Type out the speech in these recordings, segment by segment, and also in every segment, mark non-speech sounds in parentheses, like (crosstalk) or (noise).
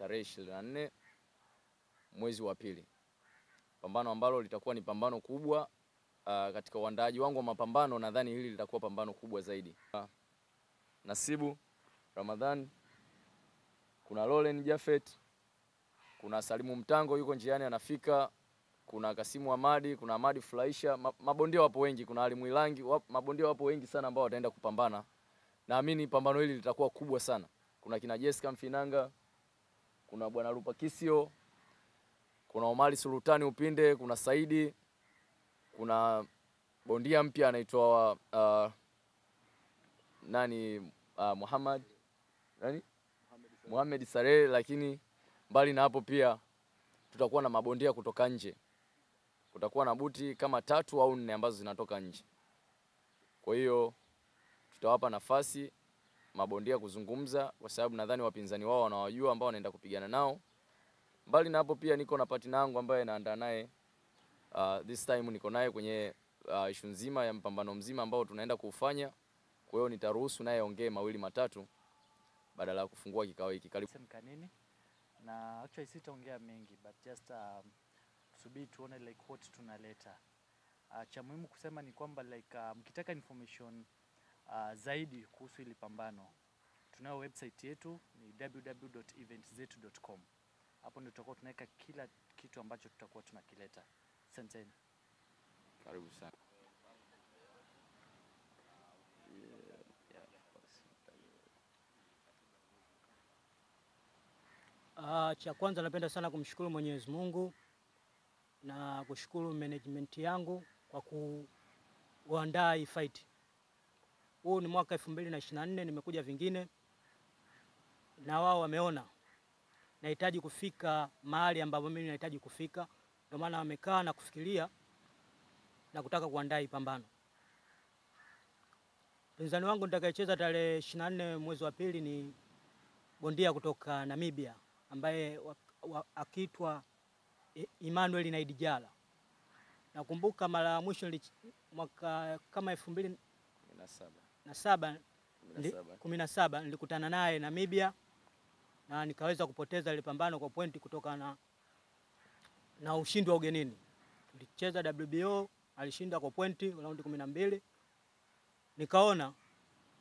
tarehe ishirini na nne mwezi wa pili, pambano ambalo litakuwa ni pambano kubwa. Uh, katika uandaaji wangu wa mapambano nadhani hili litakuwa pambano kubwa zaidi. Uh, Nasibu Ramadhan, kuna Lolen Jafet, kuna Salimu Mtango yuko njiani anafika, kuna Kasimu Amadi, kuna Amadi Furahisha. Ma, mabondia wapo wengi, kuna Ali Mwilangi, wap, mabondia wapo wengi sana ambao wataenda kupambana. Naamini pambano hili litakuwa kubwa sana. Kuna kina Jessica Mfinanga, kuna bwana Lupa Kisio, kuna Omari Sultani Upinde, kuna Saidi, kuna bondia mpya anaitwa uh, nani uh, Muhammad nani Muhammad Sare, Lakini mbali na hapo pia tutakuwa na mabondia kutoka nje, kutakuwa na buti kama tatu au nne ambazo zinatoka nje. Kwa hiyo tutawapa nafasi mabondia kuzungumza, kwa sababu nadhani wapinzani wao wanawajua ambao wanaenda kupigana nao. Mbali na hapo pia niko na partner yangu ambaye naandaa naye uh, this time niko naye kwenye uh, ishu nzima ya mpambano mzima ambao tunaenda kuufanya. Kwa hiyo nitaruhusu naye ongee mawili matatu badala ya kufungua kikao hiki. Karibu. Na actually sitaongea mengi but just um, subiri tuone like what tunaleta. Uh, cha muhimu kusema ni kwamba like uh, mkitaka information uh, zaidi kuhusu hili pambano tunayo website yetu ni www.eventzetu.com. Hapo ndio tutakuwa tunaweka kila kitu ambacho tutakuwa tunakileta. Asanteni. Karibu sana. Uh, cha kwanza napenda sana kumshukuru Mwenyezi Mungu na kushukuru management yangu kwa kuandaa hii fight. Huu ni mwaka 2024 nimekuja vingine na wao wameona nahitaji kufika mahali ambapo mimi nahitaji kufika, ndio maana wamekaa na kufikiria na kutaka kuandaa pambano. Mpinzani wangu nitakayecheza tarehe 24 mwezi wa pili ni bondia kutoka Namibia ambaye akiitwa E- Emmanuel Naidijala. Nakumbuka mara ya mwisho mwaka kama elfu mbili na saba. Na saba Kumi na saba. nilikutana naye Namibia na nikaweza kupoteza ile pambano kwa pointi kutoka na, na ushindi wa ugenini. Tulicheza WBO, alishinda kwa pointi raundi kumi na mbili. Nikaona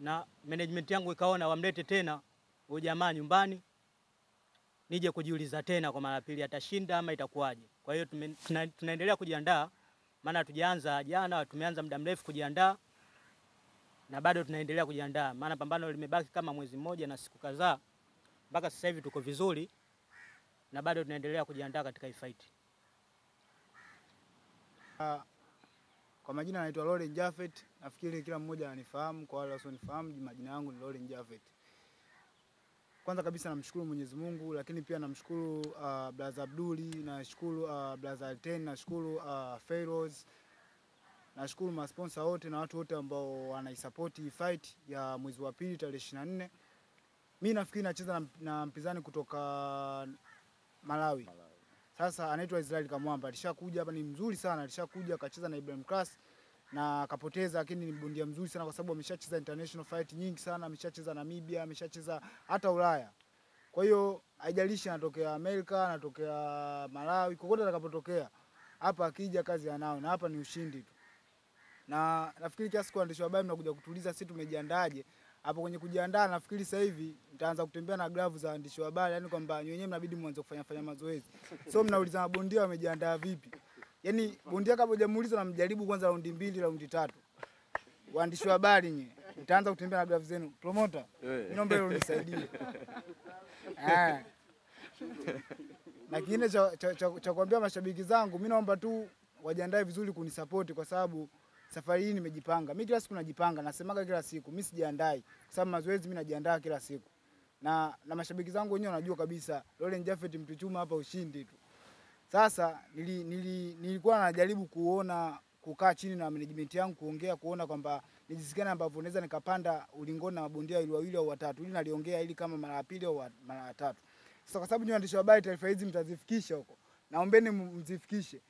na management yangu ikaona wamlete tena huyu jamaa nyumbani nije kujiuliza tena kwa mara pili atashinda ama itakuwaje. Kwa hiyo tuna, tunaendelea kujiandaa, maana tujaanza jana, tumeanza muda mrefu kujiandaa na bado tunaendelea kujiandaa, maana pambano limebaki kama mwezi mmoja na siku kadhaa. Mpaka sasa hivi tuko vizuri na bado tunaendelea kujiandaa katika hii fight. Kwa majina naitwa Lauren Jafet. Nafikiri kila mmoja ananifahamu, kwa wale wasionifahamu majina yangu ni Lauren Jafet. Kwanza kabisa namshukuru Mwenyezi Mungu, lakini pia namshukuru uh, Brother Abduli, nashukuru uh, Brother Alten, nashukuru uh, Feroz, nashukuru masponsa wote na watu wote ambao wanaisupport hii fight ya mwezi wa pili tarehe 24. Mimi nafikiri nacheza na, na mpinzani kutoka Malawi. Sasa anaitwa Israel Kamwamba, alishakuja hapa, ni mzuri sana, alishakuja akacheza na Ibrahim Class na akapoteza, lakini ni bondia mzuri sana kwa sababu ameshacheza international fight nyingi sana, ameshacheza Namibia, ameshacheza hata Ulaya. Kwa hiyo haijalishi anatokea Amerika, anatokea Malawi, kokote atakapotokea hapa, akija kazi anao, na hapa ni ushindi tu. Na nafikiri kiasi kwa waandishi wa habari mnakuja kutuliza sisi tumejiandaaje hapo kwenye kujiandaa. Nafikiri sasa hivi nitaanza kutembea na glavu za waandishi wa habari, yani kwamba wenyewe mnabidi mwanze kufanya fanya mazoezi, so mnauliza mabondia wamejiandaa vipi. Yani bondia kabla hujamuuliza na mjaribu kwanza raundi mbili, raundi tatu. Waandishi wa habari nyie, nitaanza kutembea na glavu zenu. Promoter, mimi naomba hilo unisaidie. Ah. (laughs) Na kingine cha, cha, cha, cha kuambia mashabiki zangu, mimi naomba tu wajiandae vizuri kunisapoti kwa sababu safari hii nimejipanga. Mimi kila siku najipanga, nasemaga kila siku, mimi sijiandai kwa sababu mazoezi mimi najiandaa kila siku. Na na mashabiki zangu wenyewe wanajua kabisa Lauren Jafet mtuchuma hapa ushindi tu. Sasa nili, nili, nilikuwa najaribu kuona kukaa chini na management yangu kuongea kuona kwamba ni jinsi gani ambavyo naweza nikapanda ulingoni na mabondia wawili wawili au watatu. Ili naliongea ili kama mara ya pili au mara ya tatu. Sasa kwa sababu nyinyi waandishi wa habari taarifa hizi mtazifikisha huko. Naombeni mzifikishe.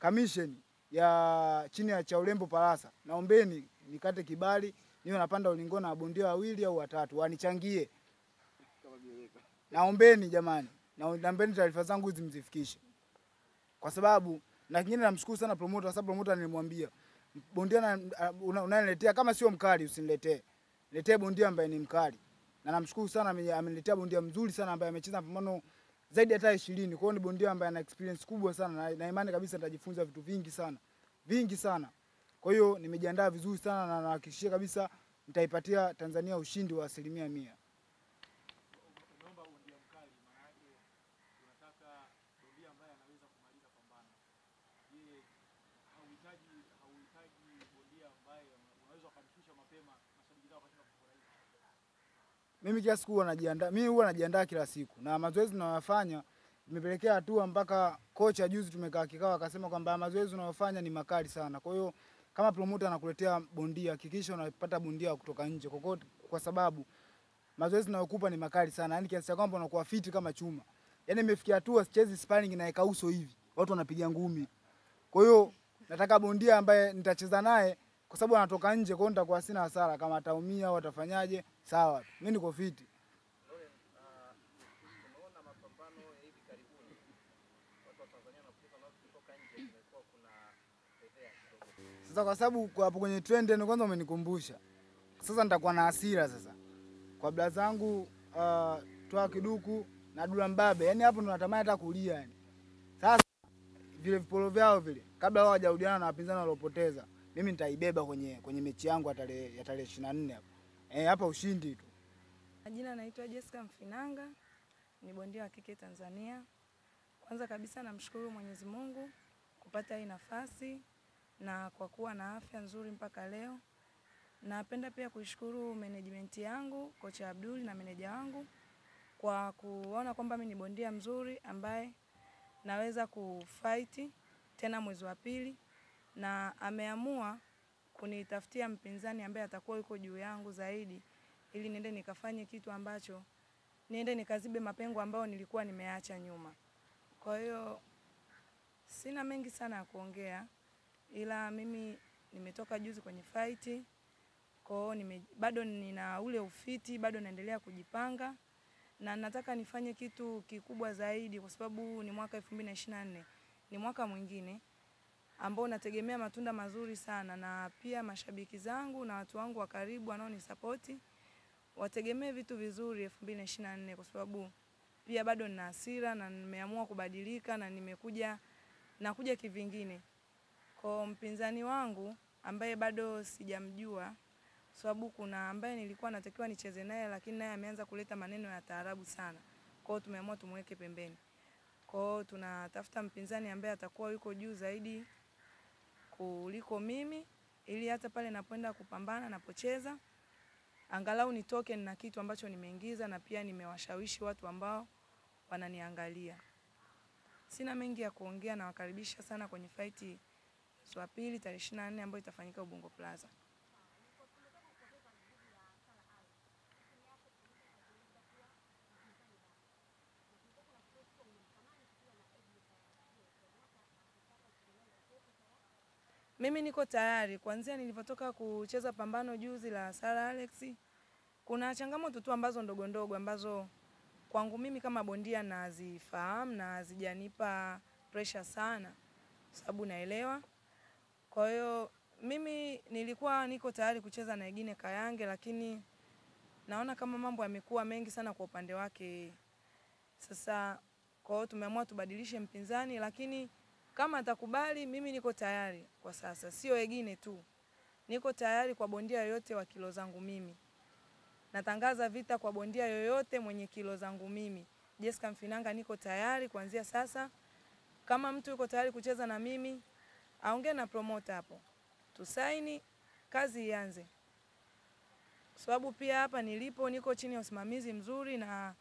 Commission ya chini ya cha urembo Palasa. Naombeni nikate kibali niwe napanda ulingo na bondia wawili au watatu wanichangie. Naombeni jamani. naombeni taarifa zangu hizi mzifikishe, kwa sababu na kingine namshukuru sana promoter, sababu promoter nilimwambia bondia na- una- unaniletea kama sio mkali usiniletee, letee bondia ambaye ni mkali, na namshukuru sana ame- ameniletea bondia mzuri sana ambaye amecheza mapambano zaidi hata ishirini. Kwa hiyo ni bondia ambaye ana experience kubwa sana na, na imani kabisa nitajifunza vitu vingi sana vingi sana. Kwa hiyo nimejiandaa vizuri sana na nahakikishia kabisa nitaipatia Tanzania ushindi wa asilimia mia. Mimi kila siku huwa najiandaa, mimi huwa najiandaa kila siku na mazoezi tunayofanya imepelekea hatua mpaka kocha juzi tumekaa kikao akasema kwamba mazoezi unayofanya ni makali sana. Kwa hiyo kama promoter anakuletea bondia, hakikisha unapata bondia kutoka nje kokote, kwa sababu mazoezi ninayokupa ni makali sana, yani kiasi cha kwamba unakuwa fiti kama chuma. Yani imefikia hatua sichezi sparring na uso hivi, watu wanapiga ngumi. Kwa hiyo nataka bondia ambaye nitacheza naye kwa sababu anatoka nje, kwa hiyo nitakuwa sina hasara. Kama ataumia au atafanyaje, sawa, mimi niko fiti. Sasa kwa sababu hapo kwenye trend ndio kwanza umenikumbusha. Sasa nitakuwa na hasira sasa. Kwa bla zangu uh, toa kiduku na Dula Mbabe. Yaani hapo ndo natamani hata kulia yani. Sasa vile vipolo vyao vile kabla wao hawajarudiana na wapinzani waliopoteza, mimi nitaibeba kwenye kwenye mechi yangu ya tarehe ya tarehe 24 hapo. Eh, hapa ushindi tu. Majina naitwa Jessica Mfinanga, ni bondia wa kike Tanzania. Kwanza kabisa namshukuru Mwenyezi Mungu kupata hii nafasi na kwa kuwa na afya nzuri mpaka leo. Napenda pia kuishukuru management yangu, kocha Abduli na meneja wangu kwa kuona kwamba mimi ni bondia mzuri ambaye naweza kufight tena mwezi wa pili, na ameamua kunitafutia mpinzani ambaye atakuwa yuko juu yangu zaidi ili niende nikafanye kitu ambacho niende nikazibe mapengo ambayo nilikuwa nimeacha nyuma. Kwa hiyo sina mengi sana ya kuongea, ila mimi nimetoka juzi kwenye fight, kwa hiyo bado nina ule ufiti, bado naendelea kujipanga na nataka nifanye kitu kikubwa zaidi, kwa sababu ni mwaka 2024 ni mwaka mwingine ambao unategemea matunda mazuri sana, na pia mashabiki zangu na watu wangu wa karibu wanaonisapoti wategemee vitu vizuri 2024 kwa sababu pia bado nina hasira na nimeamua kubadilika na nimekuja nakuja kivingine. Kwa mpinzani wangu ambaye bado sijamjua sababu kuna ambaye nilikuwa natakiwa nicheze naye lakini naye ameanza kuleta maneno ya taarabu sana. Kwa hiyo tumeamua tumweke pembeni. Kwa hiyo tunatafuta mpinzani ambaye atakuwa yuko juu zaidi kuliko mimi ili hata pale napoenda kupambana napocheza angalau nitoke na kitu ambacho nimeingiza na pia nimewashawishi watu ambao wananiangalia. Sina mengi ya kuongea, nawakaribisha sana kwenye faiti Swapili wa pili tarehe 24 ambayo itafanyika Ubungo Plaza. Mimi niko tayari kuanzia nilivyotoka kucheza pambano juzi la Sara Alex. Kuna changamoto tu ambazo ndogo ndogo ambazo kwangu mimi kama bondia nazifahamu na zijanipa pressure sana, sababu naelewa. Kwa hiyo mimi nilikuwa niko tayari kucheza na Egine Kayange, lakini naona kama mambo yamekuwa mengi sana kwa upande wake. Sasa kwa hiyo tumeamua tubadilishe mpinzani, lakini kama atakubali, mimi niko tayari kwa sasa, sio wengine tu, niko tayari kwa bondia yoyote wa kilo zangu mimi. Natangaza vita kwa bondia yoyote mwenye kilo zangu mimi. Jessica Mfinanga niko tayari kuanzia sasa. Kama mtu yuko tayari kucheza na mimi, aongee na promoter hapo, tusaini, kazi ianze, sababu pia hapa nilipo niko chini ya usimamizi mzuri na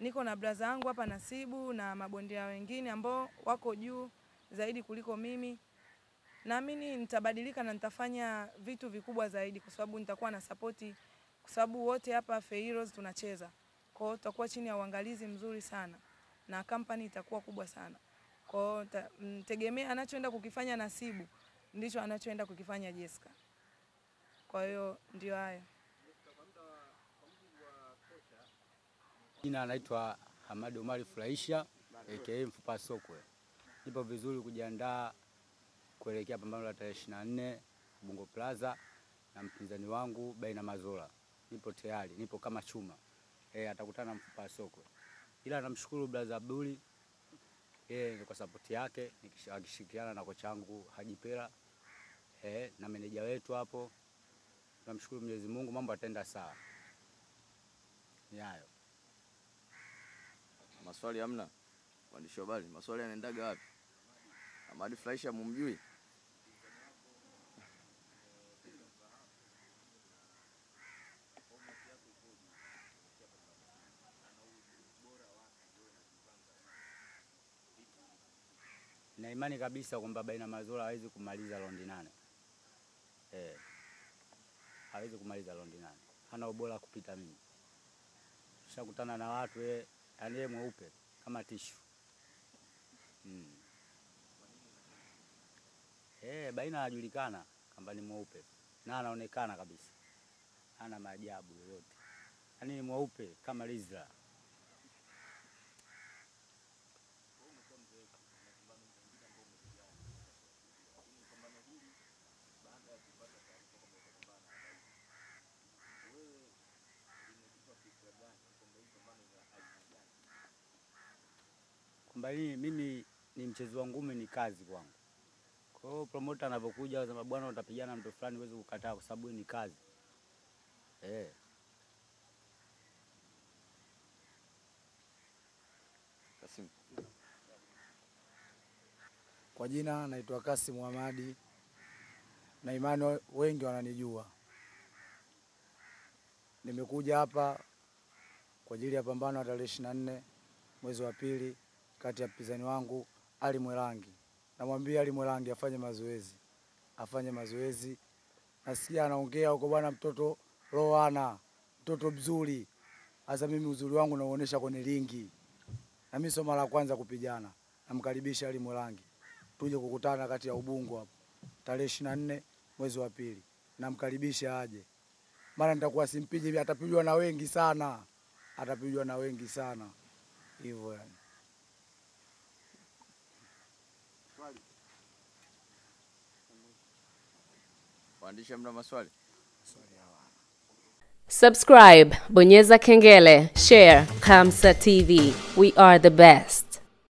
niko na braza yangu hapa Nasibu na mabondia wengine ambao wako juu zaidi kuliko mimi. Naamini nitabadilika na nitafanya vitu vikubwa zaidi, kwa sababu nitakuwa na sapoti, kwa sababu wote hapa Feiros tunacheza. Kwa hiyo tutakuwa chini ya uangalizi mzuri sana na kampani itakuwa kubwa sana. Kwa hiyo mtegemea anachoenda kukifanya Nasibu ndicho anachoenda kukifanya Jessica. Kwa hiyo ndio hayo. Jina anaitwa Hamadi Omari Furahisha aka Mfupa Sokwe. Nipo vizuri kujiandaa kuelekea pambano la tarehe ishirini na nne Ubungo Plaza na mpinzani wangu Baina Mazola. Nipo tayari, nipo kama chuma e, atakutana na Mfupa Sokwe, ila namshukuru brother Abduli e, kwa sapoti yake akishirikiana na kocha wangu Haji Pera e, na meneja wetu hapo. Namshukuru Mwenyezi Mungu, mambo ataenda sawa. Ni hayo. Maswali hamna? Waandishi wa habari, maswali yanaendaga wapi? Ahmadi Furahisha mumjui? na imani kabisa kwamba Baina Mazola hawezi kumaliza raundi nane. Eh, hawezi kumaliza raundi nane, hana ubora kupita mimi. Tushakutana na watu yeye, yani mweupe kama tishu mm. Eh, Baina anajulikana kamba ni mweupe na anaonekana kabisa, hana maajabu yoyote, yaani ni mweupe kama Lizra. kwamba mimi ni mchezo wa ngumi, ni kazi kwangu. Kwa hiyo promoter anapokuja anasema bwana, utapigana mtu fulani, huwezi kukataa kwa sababu ni kazi eh. Kasim. Kwa jina naitwa Kasim Hamadi na imani wengi wananijua. Nimekuja hapa kwa ajili ya pambano ya tarehe ishirini na nne mwezi wa pili kati ya mpinzani wangu Ali Mwelangi. Namwambia Ali Mwelangi afanye mazoezi, afanye mazoezi. Nasikia anaongea huko bwana, mtoto Roana, mtoto mzuri. hasa mimi uzuri wangu nauonesha kwenye lingi, na mimi sio mara ya kwanza kupigana. Namkaribisha Ali Mwelangi tuje kukutana kati ya Ubungo hapo tarehe ishirini na nne mwezi wa pili. Namkaribisha aje, maana nitakuwa simpiji, atapigwa na wengi sana, atapigwa na wengi sana hivyo yani. Waandishi hamna maswali? Subscribe, bonyeza kengele, share Kamsa TV. We are the best.